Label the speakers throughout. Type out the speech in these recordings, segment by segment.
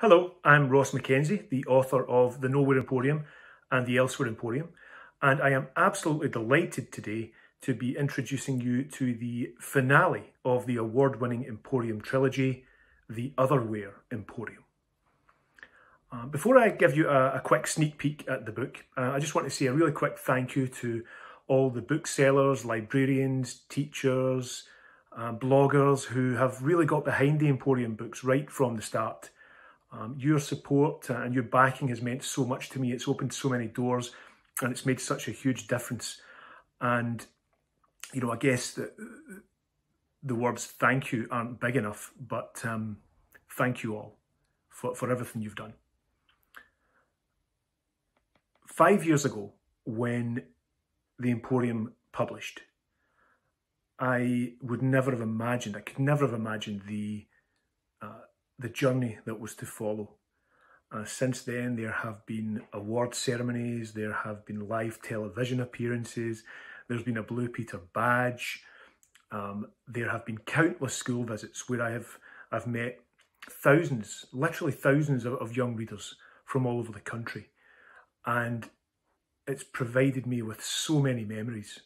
Speaker 1: Hello, I'm Ross MacKenzie, the author of The Nowhere Emporium and The Elsewhere Emporium, and I am absolutely delighted today to be introducing you to the finale of the award winning Emporium trilogy, The Otherwhere Emporium. Uh, before I give you a, a, quick sneak peek at the book, uh, I just want to say a really quick thank you to all the booksellers, librarians, teachers, uh, bloggers who have really got behind the Emporium books right from the start. Um, your support and your backing has meant so much to me. It's opened so many doors and it's made such a huge difference. And, you know, I guess the, the words thank you aren't big enough, but um, thank you all for, for everything you've done. Five years ago, when the Emporium published, I would never have imagined, I could never have imagined the uh, the journey that was to follow. Uh, since then, there have been award ceremonies, there have been live television appearances, there's been a Blue Peter badge, um, there have been countless school visits where I have I've met thousands, literally thousands of, of young readers from all over the country, and it's provided me with so many memories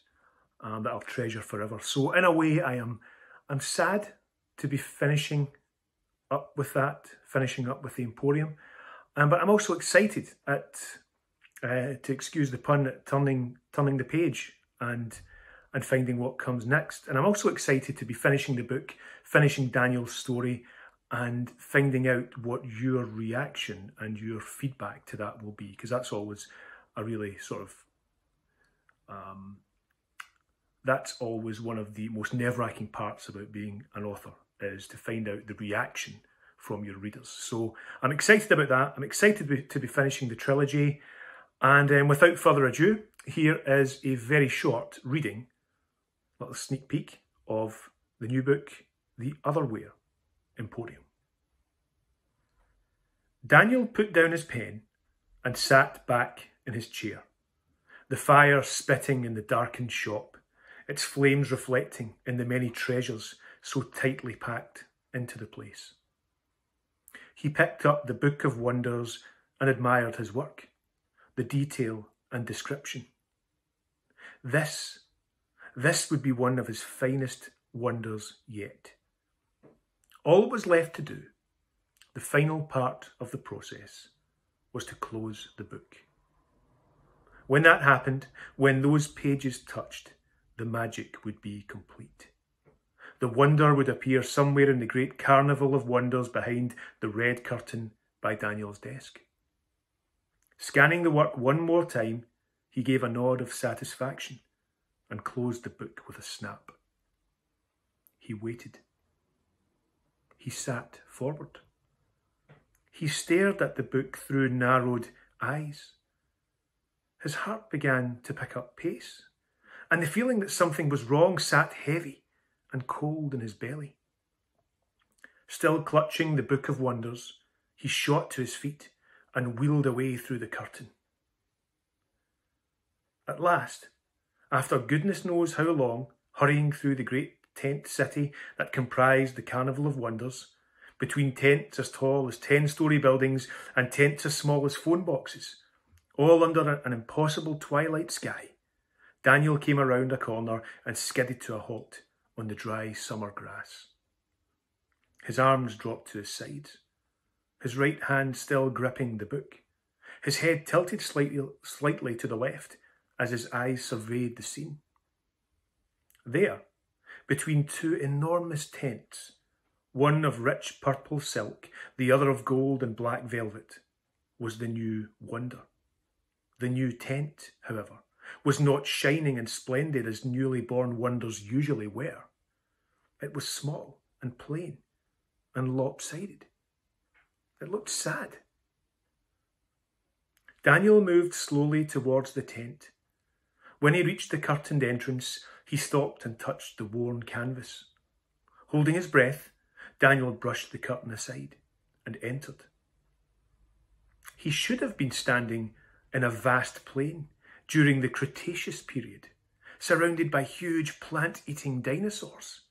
Speaker 1: um, that I'll treasure forever. So in a way, I am I'm sad to be finishing up with that, finishing up with the Emporium. Um, but I'm also excited at, uh, to excuse the pun, turning turning the page and and finding what comes next. And I'm also excited to be finishing the book, finishing Daniel's story, and finding out what your reaction and your feedback to that will be, because that's always a really sort of um, that's always one of the most nerve-wracking parts about being an author is to find out the reaction from your readers. So I'm excited about that. I'm excited to be, finishing the trilogy. And um, without further ado, here is a very short reading, a little sneak peek of the new book, The Otherwhere Emporium. Daniel put down his pen and sat back in his chair, the fire spitting in the darkened shop, its flames reflecting in the many treasures so tightly packed into the place. He picked up the Book of Wonders and admired his work, the detail and description. This, this would be one of his finest wonders yet. All was left to do, the final part of the process, was to close the book. When that happened, when those pages touched, the magic would be complete. The wonder would appear somewhere in the great carnival of wonders behind the red curtain by Daniel's desk. Scanning the work one more time, he gave a nod of satisfaction and closed the book with a snap. He waited. He sat forward. He stared at the book through narrowed eyes. His heart began to pick up pace, and the feeling that something was wrong sat heavy and cold in his belly. Still clutching the Book of Wonders, he shot to his feet and wheeled away through the curtain. At last, after goodness knows how long, hurrying through the great tent city that comprised the Carnival of Wonders, between tents as tall as 10 story buildings and tents as small as phone boxes, all under an impossible twilight sky, Daniel came around a corner and skidded to a halt on the dry summer grass. His arms dropped to his sides, his right hand still gripping the book, his head tilted slightly, slightly to the left as his eyes surveyed the scene. There, between two enormous tents, one of rich purple silk, the other of gold and black velvet, was the new wonder. The new tent, however, was not shining and splendid as newly born wonders usually were. It was small and plain and lopsided. It looked sad. Daniel moved slowly towards the tent. When he reached the curtained entrance, he stopped and touched the worn canvas. Holding his breath, Daniel brushed the curtain aside and entered. He should have been standing in a vast plain during the Cretaceous period, surrounded by huge plant-eating dinosaurs.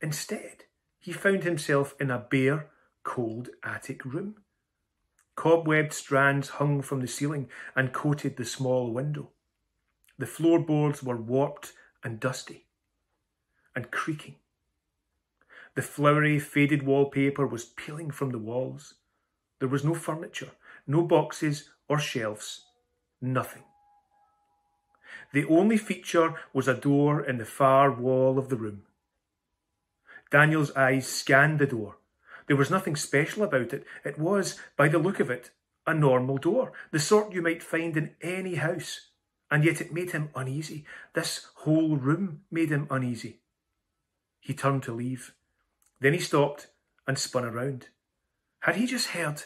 Speaker 1: Instead, he found himself in a bare, cold attic room. Cobwebbed strands hung from the ceiling and coated the small window. The floorboards were warped and dusty and creaking. The flowery, faded wallpaper was peeling from the walls. There was no furniture, no boxes or shelves, nothing. The only feature was a door in the far wall of the room. Daniel's eyes scanned the door. There was nothing special about it. It was, by the look of it, a normal door, the sort you might find in any house. And yet it made him uneasy. This whole room made him uneasy. He turned to leave. Then he stopped and spun around. Had he just heard?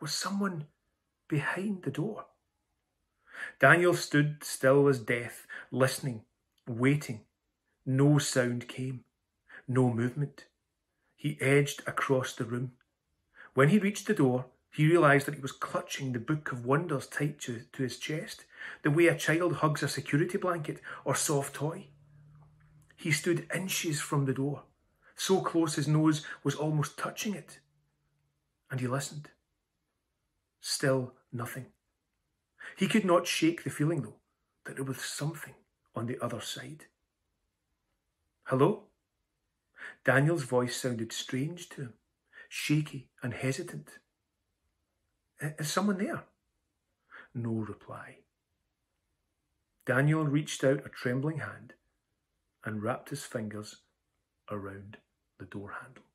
Speaker 1: Was someone behind the door? Daniel stood still as death, listening, waiting. No sound came, no movement. He edged across the room. When he reached the door, he realised that he was clutching the Book of Wonders tight to, to his chest, the way a child hugs a security blanket or soft toy. He stood inches from the door, so close his nose was almost touching it. And he listened. Still nothing. He could not shake the feeling, though, that there was something on the other side. Hello? Daniel's voice sounded strange to him, shaky and hesitant. Is someone there? No reply. Daniel reached out a trembling hand and wrapped his fingers around the door handle.